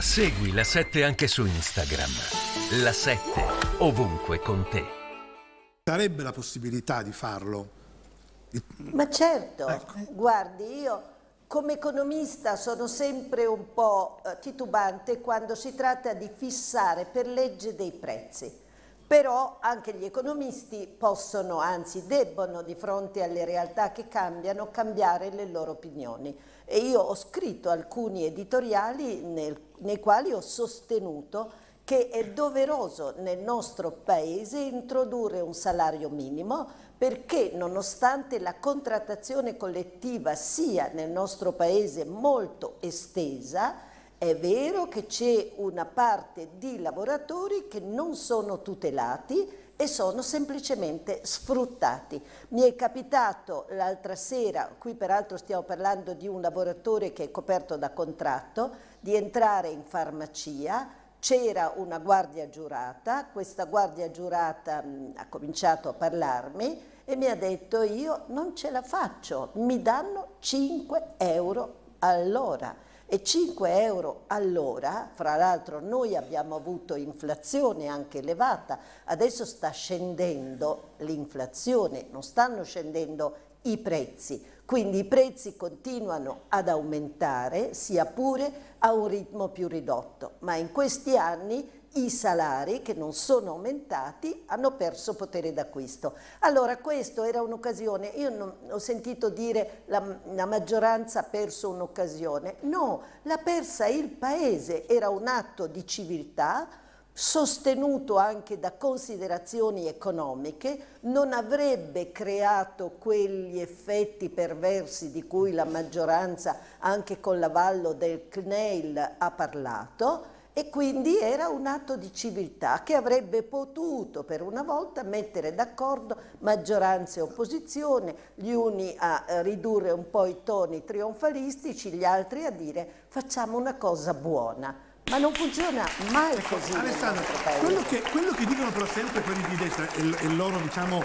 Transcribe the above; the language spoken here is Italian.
Segui la 7 anche su Instagram. La 7 ovunque con te. Sarebbe la possibilità di farlo. Ma certo, Ecco. guardi, io come economista sono sempre un po' titubante quando si tratta di fissare per legge dei prezzi. Però anche gli economisti possono, anzi debbono, di fronte alle realtà che cambiano, cambiare le loro opinioni. E io ho scritto alcuni editoriali nel- nei quali ho sostenuto che è doveroso nel nostro paese introdurre un salario minimo perché nonostante la contrattazione collettiva sia nel nostro paese molto estesa, è vero che c'è una parte di lavoratori che non sono tutelati e sono semplicemente sfruttati. Mi è capitato l'altra sera, qui peraltro stiamo parlando di un lavoratore che è coperto da contratto, di entrare in farmacia, c'era una guardia giurata, questa guardia giurata mh, ha cominciato a parlarmi e mi ha detto io non ce la faccio, mi danno 5 euro all'ora e 5 euro all'ora, fra l'altro noi abbiamo avuto inflazione anche elevata, adesso sta scendendo l'inflazione, non stanno scendendo i prezzi, quindi i prezzi continuano ad aumentare, sia pure a un ritmo più ridotto, ma in questi anni i salari che non sono aumentati hanno perso potere d'acquisto. Allora questa era un'occasione, io non, ho sentito dire la, la maggioranza ha perso un'occasione, no, l'ha persa il Paese, era un atto di civiltà sostenuto anche da considerazioni economiche, non avrebbe creato quegli effetti perversi di cui la maggioranza anche con l'avallo del CNEIL ha parlato e quindi era un atto di civiltà che avrebbe potuto per una volta mettere d'accordo maggioranza e opposizione, gli uni a eh, ridurre un po' i toni trionfalistici, gli altri a dire facciamo una cosa buona. Ma non funziona mai così nel Alessandro, quello che, quello che dicono però sempre quelli di destra e, il- e il loro diciamo